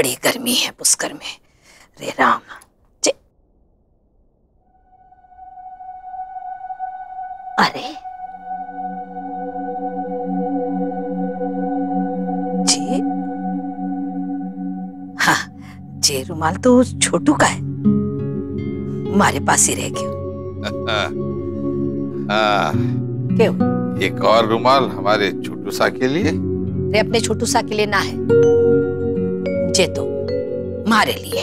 बड़ी गर्मी है पुष्कर में। रे राम। अरे। जी। हाँ जे रुमाल तो उस छोटू का है। हमारे पास ही रह गया। क्यों? एक और रुमाल हमारे छोटू सा के लिए। रे अपने छोटू सा के लिए ना है। जे तो मारे लिए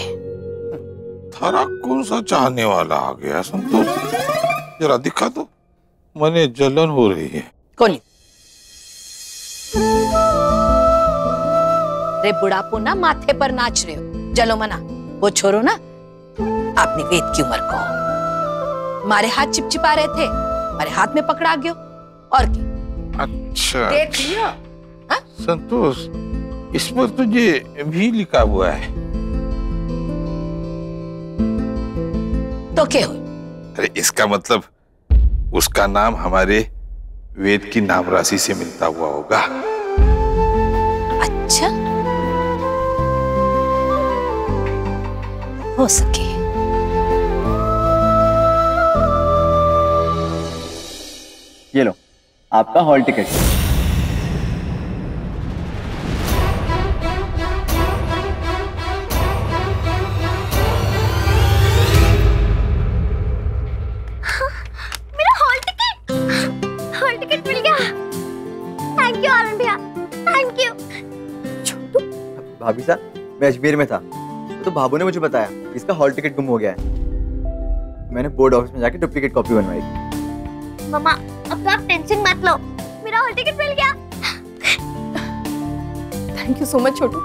थारा कौन सा चाहने वाला आ गया संतोष? जरा दिखा दो मने जलन हो रही है। कौन रे बुढ़ापो ना माथे पर नाच रहे हो। चलो मना वो छोरो ना आपने वेद की उम्र को। मारे हाथ चिपचिपा रहे थे हमारे हाथ में पकड़ा गयो और क्या? अच्छा देख लियो। संतोष इस पर तुझे भी लिखा हुआ है। तो क्या हो अरे इसका मतलब उसका नाम हमारे वेद की नाम राशि से मिलता हुआ होगा। अच्छा। हो सके। ये लो आपका हॉल टिकट। भाभी साहब मैं अजमेर में था। तो भाभू ने मुझे बताया इसका हॉल टिकट गुम हो गया है। मैंने बोर्ड ऑफ़िस में जाके डुप्लीकेट कॉपी बनवाई। मम्मा अब तो आप टेंशन मत लो। मेरा हॉल टिकट मिल गया। Thank you so much Chhotu.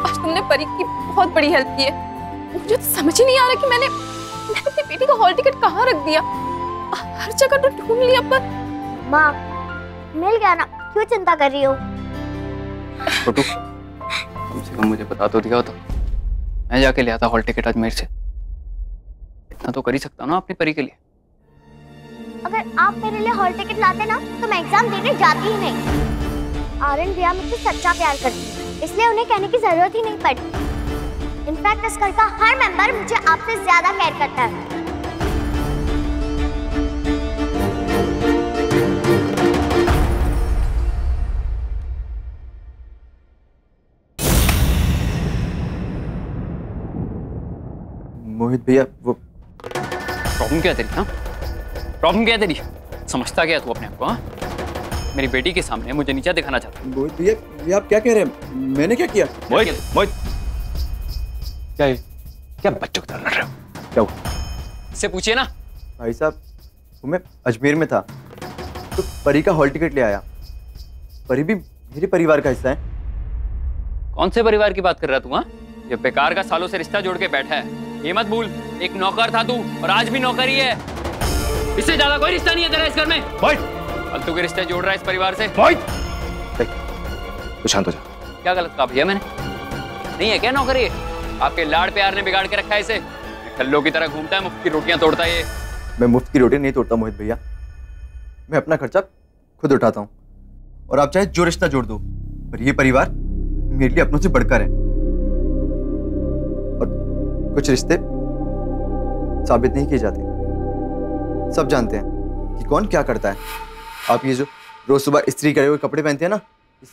आज तुमने परी की बहुत बड़ी हेल्प की है। मुझे तो समझ ही नहीं आ रहा कि मैंने मैंने अपनी बेटी का हॉल टिकट कहाँ रख दिया। हर जगह तो ढूंढ लिया पर माँ मिल गया ना। क्यों चिंता कर रही हो? छोटू कम से कम मुझे बता तो दिया होता। मैं जाके ले आता हॉल टिकट अजमेर से। इतना तो कर ही सकता ना अपनी परी के लिए। अगर आप मेरे लिए हॉल टिकट लाते ना तो मैं एग्ज़ाम देने जाती ही नहीं। आर्यन भैया मुझसे सच्चा प्यार करती इसलिए उन्हें कहने की ज़रूरत ही नहीं पड़ती। इनफैक्ट इस घर का हर मेंबर मुझे आपसे ज़्यादा केयर करता है। मोहित भैया वो प्रॉब्लम क्या है तेरी हाँ? प्रॉब्लम क्या है तेरी? समझता क्या है तू अपने आप को हाँ? मेरी बेटी के सामने मुझे नीचा दिखाना चाहता है। मोहित भैया ये आप क्या कह रहे हैं? मैंने क्या किया? मोहित मोहित। क्या है क्या बच्चों की तरह लड़ रहे हो? क्या हुआ इससे पूछिए ना। भाई साहब वो मैं अजमेर में था तो परी का हॉल टिकट ले आया। परी भी मेरे परिवार का हिस्सा है। कौन से परिवार की बात कर रहा तू हाँ? ये बेकार का सालों से रिश्ता जोड़ के बैठा है। ये मत भूल एक नौकर था तू और आज भी नौकर ही। है इससे ज़्यादा कोई रिश्ता नहीं है तेरा इस घर में। फालतू के रिश्ते जोड़ रहा है इस परिवार से। देख तू शांत हो जा। क्या गलत कहा भैया मैंने? नहीं है क्या नौकर? आपके लाड़ प्यार ने बिगाड़ के रखा है इसे। खल्लो की तरह घूमता है मुफ़्त की रोटियाँ तोड़ता है ये। मैं मुफ़्त की रोटी नहीं तोड़ता मोहित भैया। मैं अपना खर्चा खुद उठाता हूँ। और आप चाहे जो रिश्ता जोड़ दो पर ये परिवार मेरे लिए अपनों से बढ़कर है। कुछ रिश्ते साबित नहीं किए जाते। सब जानते हैं कि कौन क्या करता है। आप ये जो रोज सुबह स्त्री करे हुए कपड़े पहनते हैं ना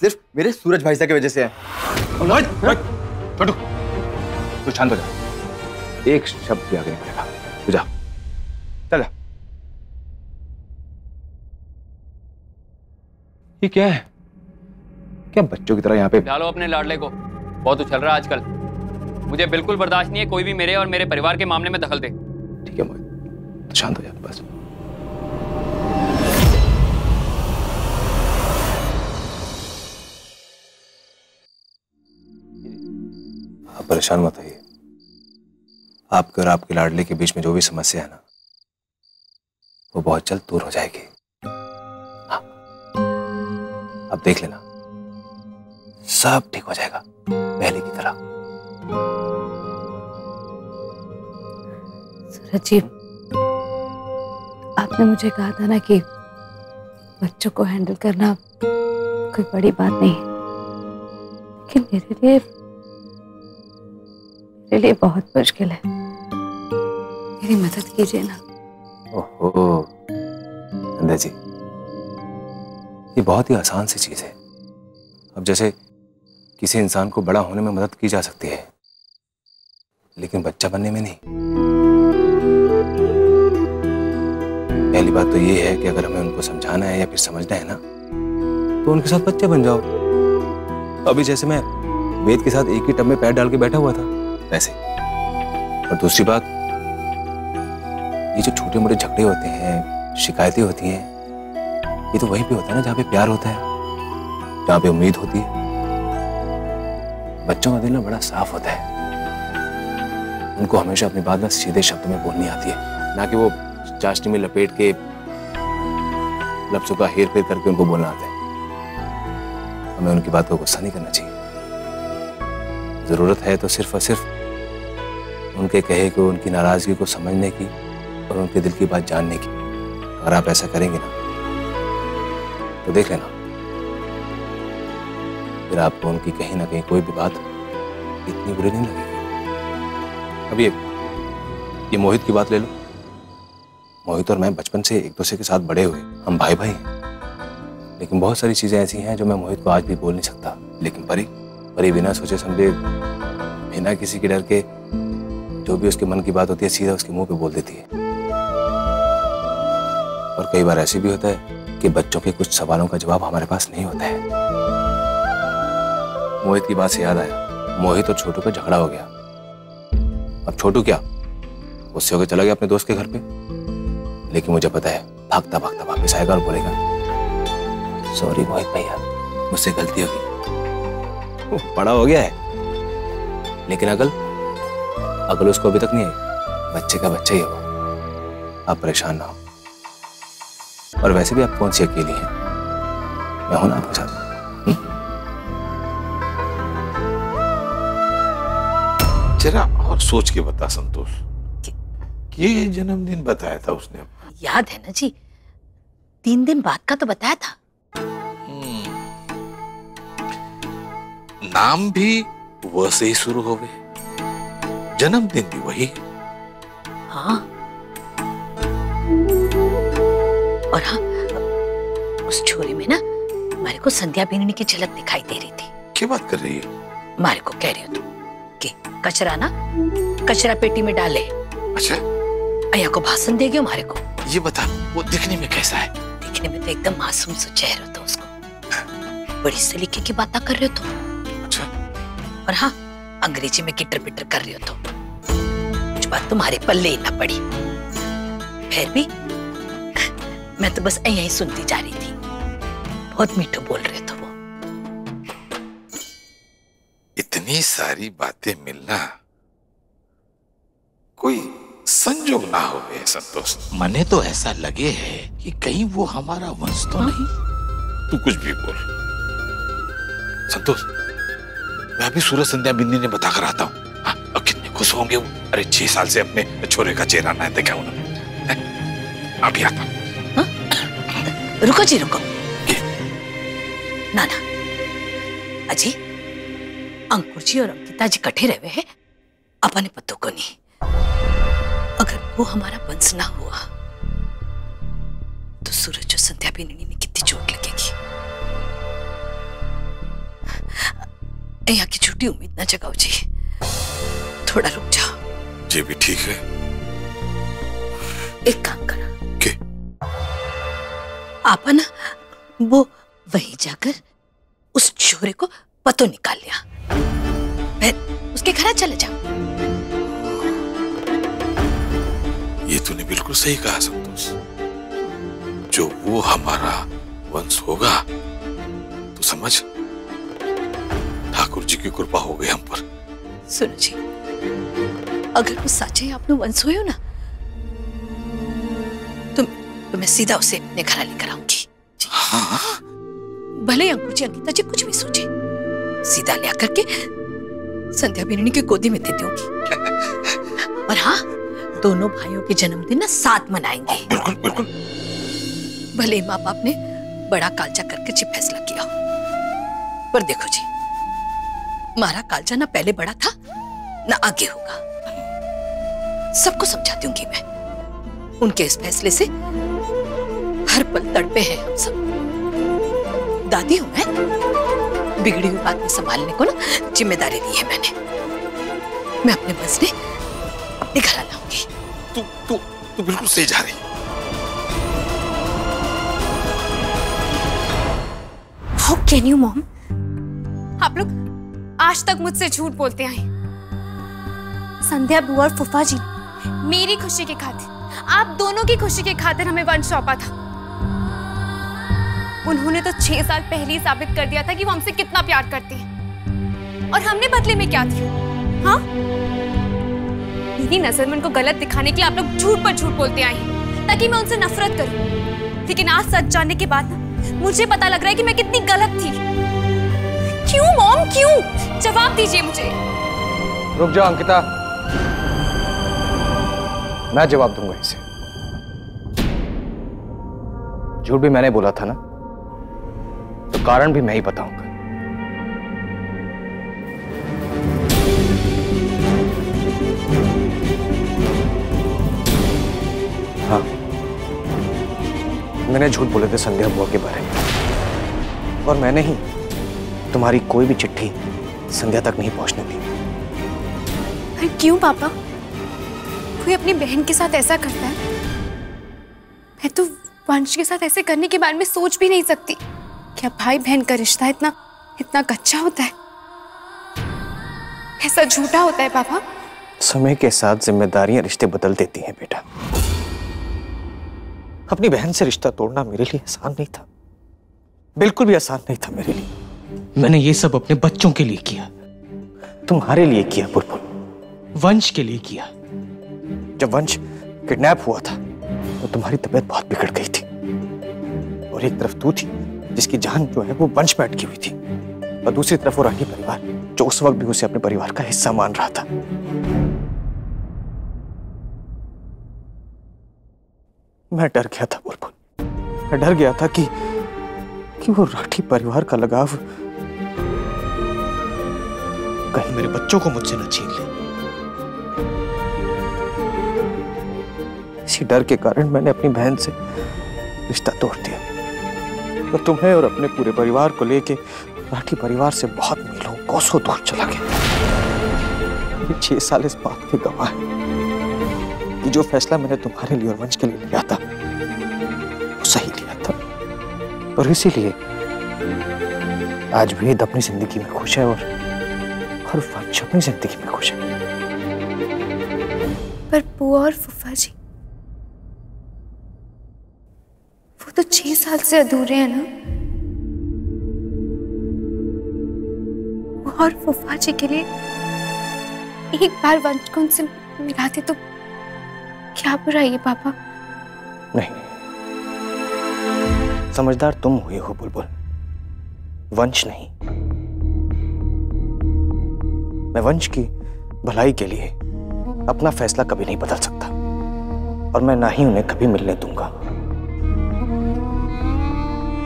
सिर्फ़ मेरे सूरज भाई साहब की वजह से है। छोटू तू शांत हो जा। एक शब्द भी आगे नहीं बढ़ेगा तू जा। चल ये क्या है? क्या बच्चों की तरह यहाँ पे डालो अपने लाडले को। बहुत उछल रहा है आजकल। मुझे बिल्कुल बर्दाश्त नहीं है, कोई भी मेरे और मेरे परिवार के मामले में दखल दे। ठीक है, मोहित। शांत हो जा, बस। आप परेशान मत होइए। आपके और आपके लाडले के बीच में जो भी समस्या है ना, वो बहुत जल्द दूर हो जाएगी। हाँ। अब देख लेना। सब ठीक हो जाएगा, पहले की तरह। सूरज जी, आपने मुझे कहा था ना कि बच्चों को हैंडल करना कोई बड़ी बात नहीं लेकिन मेरे लिए मेरे लिए बहुत मुश्किल है। मेरी मदद कीजिए ना। ओहो, नंदा जी, ये बहुत ही आसान सी चीज़ है। अब जैसे किसी इंसान को बड़ा होने में मदद की जा सकती है। लेकिन बच्चा बनने में नहीं। पहली बात तो ये है कि अगर हमें उनको समझाना है या फिर समझना है ना तो उनके साथ बच्चे बन जाओ। अभी जैसे मैं वेद के साथ एक ही टब में पैर डाल के बैठा हुआ था, वैसे। और दूसरी बात, ये जो छोटे मोटे झगड़े होते हैं, शिकायतें होती हैं, ये तो वहीं पे होता है ना जहाँ पे प्यार होता है, जहाँ पे उम्मीद होती है। बच्चों का दिल ना बड़ा साफ़ होता है। उनको हमेशा अपनी बात ना सीधे शब्द में बोलनी आती है, ना कि वो चाशनी में लपेट के लफ्जों का हेर फेर करके उनको बोलना आता है। हमें उनकी बात को गुस्सा नहीं करना चाहिए। ज़रूरत है तो सिर्फ़ और सिर्फ़ उनके कहे को, उनकी नाराज़गी को समझने की और उनके दिल की बात जानने की। अगर आप ऐसा करेंगे ना तो देख लेना। फिर आपको उनकी कहीं ना कहीं कोई भी बात इतनी बुरी नहीं लगेगी। अब ये ये मोहित की बात ले लो। मोहित और मैं बचपन से एक दूसरे के साथ बड़े हुए, हम भाई भाई हैं। लेकिन बहुत सारी चीज़ें ऐसी हैं जो मैं मोहित को आज भी बोल नहीं सकता। लेकिन परी परी बिना सोचे समझे, बिना किसी के डर के जो भी उसके मन की बात होती है, सीधा उसके मुँह पे बोल देती है। और कई बार ऐसे भी होता है कि बच्चों के कुछ सवालों का जवाब हमारे पास नहीं होता है। मोहित की बात से याद आया। मोहित और छोटू का झगड़ा हो गया। अब छोटू क्या? उससे होकर चला गया अपने दोस्त के घर पे। लेकिन मुझे पता है भागता भागता वापस आएगा और बोलेगा सॉरी मोहित भैया, मुझसे गलती होगी बड़ा हो गया है। लेकिन अगल अगल उसको अभी तक नहीं आई। बच्चे का बच्चा ही होगा आप परेशान ना हो। और वैसे भी आप कौन सी अकेली हैं? मैं हूँ ना आपके साथ। जरा और सोच के बता संतोष। ये जन्मदिन बताया था उसने याद है ना जी? तीन दिन बाद का तो बताया था। नाम भी वैसे ही शुरू हो गए। जन्मदिन भी वही हाँ। और हाँ उस छोरी में ना मारे को संध्या बिननी की झलक दिखाई दे रही थी। क्या बात कर रही है? मारे को कह रही हो तुम कि। कचरा ना कचरा पेटी में डाले। अच्छा। अया को भाषण देगी हमारे को। ये बता वो दिखने में कैसा है? दिखने में तो एकदम मासूम सा चेहरा था उसको। बड़ी सलीके की बातें कर रहे हो तुम। अच्छा। और हाँ अंग्रेज़ी में किटर पिटर कर रहे हो तुम। कुछ बात तुम्हारे पल्ले ही ना पड़ी। फिर भी मैं तो बस यही सुनती जा रही थी। बहुत मीठो बोल रहे थे इतनी सारी बातें मिलना कोई संजोग ना हो गए संतोष। मने तो ऐसा लगे है कि कहीं वो हमारा वंश तो नहीं। तू कुछ भी बोल। संतोष मैं अभी सूरज संध्या बिन्नी ने बताकर आता हूँ। हाँ, अब कितने खुश होंगे वो। अरे छह साल से अपने छोरे का चेहरा ना देखा उन्होंने। अभी आता हूँ। रुको जी रुको। ना ना अजी अंकुर जी और अंकिता जी कठे रहे हैं। अपने पत्तों को नहीं। अगर वो हमारा वंश ना हुआ तो सूरज और संध्या बिन्नी में कितनी चोट लगेगी। यहाँ की छुट्टी उम्मीद ना जगाओ जी। थोड़ा रुक जाओ। ये भी ठीक है। एक काम करा। के? आपा ना वो वहीं जाकर उस छोरे को पतो निकाल लिया। फिर उसके घर चले जाओ। ये तूने बिल्कुल सही कहा संतोष। जो वो हमारा वंश होगा तो समझ? ठाकुर जी की कृपा हो गई हम पर। सुनो जी अगर वो सच ही आपने वंश हुए हो ना तो, तो मैं सीधा उसे अपने घर लेकर आऊँगी। हाँ। भले अंकुर जी अंकिता जी कुछ भी सोचे। सीधा ले आकर के संध्या बिरणी की गोदी में दे दूँगी। और हाँ दोनों भाइयों के जन्मदिन ना साथ मनाएँगे। बिल्कुल बिल्कुल। भले माँ बाप ने बड़ा कालचा करके जी फैसला किया पर देखो जी मारा कालजा ना पहले बड़ा था ना आगे होगा। सबको समझा दूँगी मैं उनके इस फैसले से हर पल तड़पे हैं हम सब। दादी हूँ मैं। बिगड़ी हुई बात में संभालने को ना ज़िम्मेदारी दी है मैंने। मैं अपने बस ने निखरा लाऊँगी तू तू तू बिल्कुल सही जा रही। हाउ कैन यू मॉम आप लोग आज तक मुझसे झूठ बोलते आए। संध्या बुआ और फुफा जी मेरी खुशी की खातिर आप दोनों की खुशी की खातिर हमें वंश सौंपा था। उन्होंने तो छह साल पहले ही साबित कर दिया था कि वो हमसे कितना प्यार करती हैं। और हमने बदले में क्या दिया हाँ? मेरी नज़र में उनको गलत दिखाने के लिए आप लोग झूठ पर झूठ बोलते आए ताकि मैं उनसे नफरत करूँ। लेकिन आज सच जानने के बाद मुझे पता लग रहा है कि मैं कितनी गलत थी। क्यों, मॉम, क्यों? जवाब दीजिए मुझे। रुक जाओ, अंकिता। मैं जवाब दूँगा इसे। झूठ भी मैंने बोला था ना? तो कारण भी मैं ही बताऊँगा। हाँ। मैंने झूठ बोले थे संध्या बुआ के बारे में। और मैंने ही तुम्हारी कोई भी चिट्ठी संध्या तक नहीं पहुँचने दी। अरे क्यों पापा? कोई अपनी बहन के साथ ऐसा करता है? मैं तो वंश के साथ ऐसे करने के बारे में सोच भी नहीं सकती। क्या भाई बहन का रिश्ता इतना इतना कच्चा होता है? ऐसा झूठा होता है पापा? समय के साथ जिम्मेदारियाँ रिश्ते बदल देती हैं बेटा। अपनी बहन से रिश्ता तोड़ना मेरे लिए आसान नहीं था। बिल्कुल भी आसान नहीं था मेरे लिए। मैंने ये सब अपने बच्चों के लिए किया। तुम्हारे लिए किया बुलबुल। वंश के लिए किया। जब वंश किडनैप हुआ था तो तुम्हारी तबीयत बहुत बिगड़ गई थी। और एक तरफ़ तू थी जिसकी जान जो है वो वंश में अटकी हुई थी। और दूसरी तरफ़ वो रानी परिवार, जो उस वक्त भी उसे अपने परिवार का हिस्सा मान रहा था। मैं डर गया था बुलबुल मैं डर गया था कि कि वो राठी परिवार का लगाव कहीं मेरे बच्चों को मुझसे न छीन ले। इसी डर के कारण मैंने अपनी बहन से रिश्ता तोड़ दिया। और तुम्हें और अपने पूरे परिवार को लेके राठी परिवार से बहुत मीलों, कोसों दूर चला गया। छह साल इस बात के गवाह है कि जो फैसला मैंने तुम्हारे लिए और वंश के लिए लिया था, वो सही लिया था। और इसीलिए आज वेद अपनी ज़िंदगी में खुश है और हर वंश अपनी ज़िंदगी में खुश है। पर बुआ और फुफा जी साल से अधूरे हैं ना? और फुफा जी के लिए एक बार वंश को उनसे मिलाते तो क्या बुराई है, पापा? नहीं। समझदार तुम हुए हो, बुलबुल। वंश नहीं। मैं वंश की भलाई के लिए अपना फैसला कभी नहीं बदल सकता। और मैं ना ही उन्हें कभी मिलने दूँगा।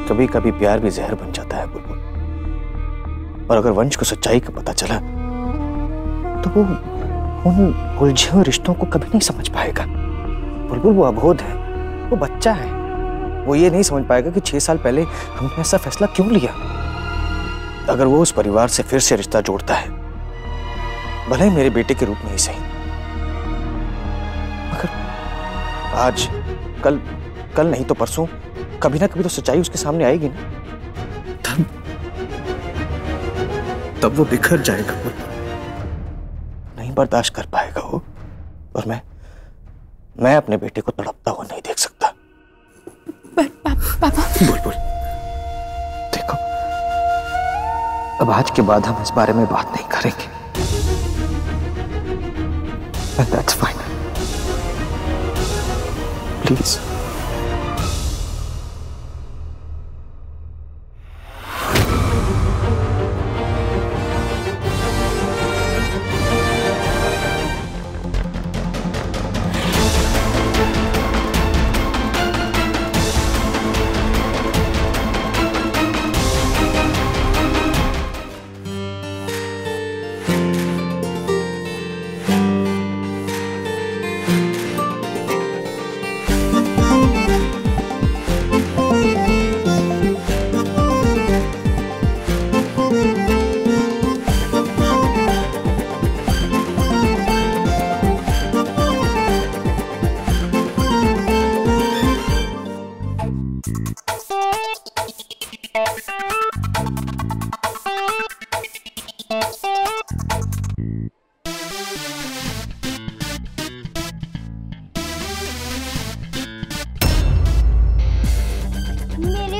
कभी कभी प्यार भी जहर बन जाता है, बुलबुल। और अगर वंश को सच्चाई का पता चला तो वो उन उलझे हुए रिश्तों को कभी नहीं समझ पाएगा। बुलबुल, वो अबोध है, वो बच्चा है। वो ये नहीं समझ पाएगा कि छह साल पहले हमने ऐसा फैसला क्यों लिया। अगर वो उस परिवार से फिर से रिश्ता जोड़ता है, भले मेरे बेटे के रूप में ही सही। मगर आज, कल कल नहीं तो परसों कभी ना कभी तो सच्चाई उसके सामने आएगी ना। तब तब वो बिखर जाएगा नहीं बर्दाश्त कर पाएगा वो और मैं मैं अपने बेटे को तड़पता हुआ नहीं देख सकता। पर पापा। पापा बुलबुल देखो अब आज के बाद हम इस बारे में बात नहीं करेंगे। And that's fine. Please.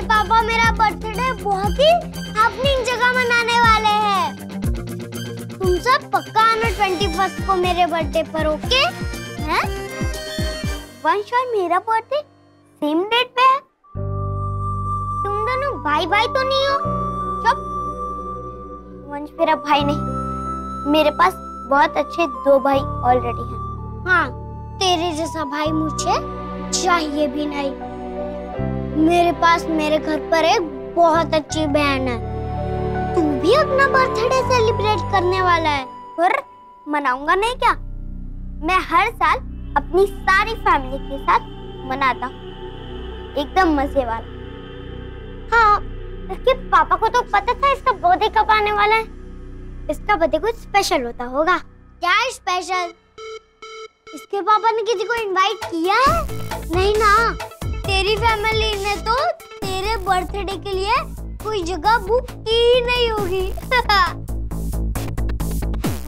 पापा मेरा बर्थडे बहुत ही हैपनिंग जगह मनाने वाले हैं। तुम सब पक्का आना ट्वेंटी फ़र्स्ट को मेरे बर्थडे पर ओके वंश और मेरा बर्थडे सेम दोनों भाई भाई तो नहीं हो? चुप। वंश मेरा भाई नहीं। मेरे पास बहुत अच्छे दो भाई ऑलरेडी हैं। हाँ तेरे जैसा भाई मुझे चाहिए भी नहीं। मेरे पास मेरे घर पर एक बहुत अच्छी बहन है। तू भी अपना बर्थडे सेलिब्रेट करने वाला है। पर मनाऊँगा नहीं क्या? मैं हर साल अपनी सारी फैमिली के साथ मनाता हूँ। एकदम मज़े वाला हाँ इसके पापा को तो पता था इसका बर्थडे कब आने वाला है। इसका बर्थडे कुछ स्पेशल होता होगा। क्या स्पेशल इसके पापा ने किसी को इनवाइट किया है? नहीं ना। तेरी फैमिली ने तो तेरे बर्थडे के लिए कोई जगह बुक की ही नहीं होगी।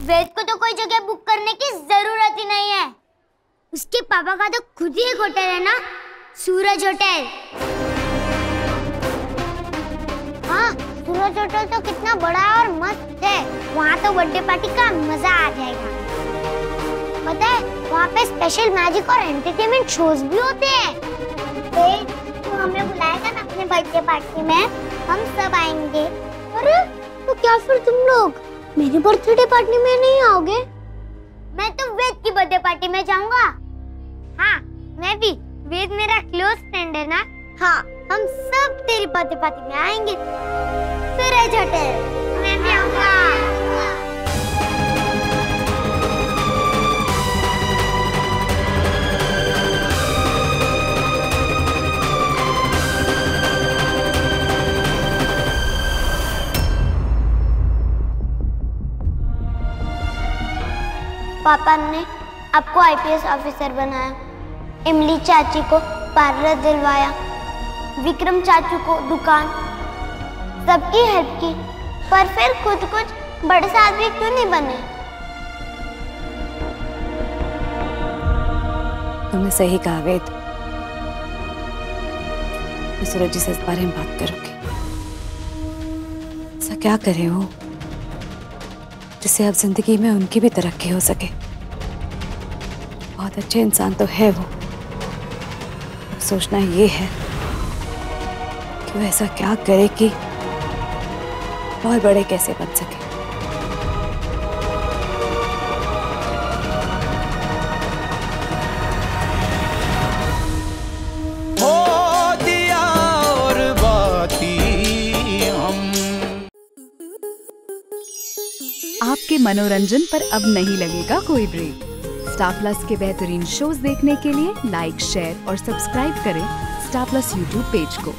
वेद को तो कोई जगह बुक करने की ज़रूरत ही नहीं है। उसके पापा का तो खुद ही एक होटल है ना? सूरज होटल हाँ सूरज होटल तो कितना बड़ा और मस्त है। वहाँ तो बर्थडे पार्टी का मज़ा आ जाएगा। पता है, वहाँ पे स्पेशल मैजिक और एंटरटेनमेंट शोज़ भी होते हैं। तू हमें बुलाएगा ना अपने बर्थडे पार्टी में? हम सब आएँगे। अरे तो क्या फिर तुम लोग? मेरी बर्थडे पार्टी में नहीं आओगे? मैं तो वेद की बर्थडे पार्टी में जाऊँगा। हाँ मैं भी। वेद मेरा क्लोज फ्रेंड है ना? हाँ। हम सब तेरी बर्थडे पार्टी में आएँगे। सूरज होटल मैं भी आऊँगा। पापा ने आपको आईपीएस ऑफिसर बनाया। इमली चाची को पार्लर दिलवाया। विक्रम चाचू को दुकान। सबकी हेल्प की, पर फिर खुद कुछ बड़े से आदमी क्यों नहीं बने? तुमने सही कहा, वेद। मैं सूरज जी से इस बारे में बात करूँगी। ऐसा क्या करे वो? जिससे अब ज़िंदगी में उनकी भी तरक्की हो सके। बहुत अच्छे इंसान तो है वो। सोचना ये है। कि वो ऐसा क्या करे कि और बड़े कैसे बन सके। हो दिया और बाती हम। आपके मनोरंजन पर अब नहीं लगेगा कोई ब्रेक। स्टार प्लस के बेहतरीन शोज़ देखने के लिए लाइक शेयर और सब्सक्राइब करें स्टार प्लस यूट्यूब पेज को।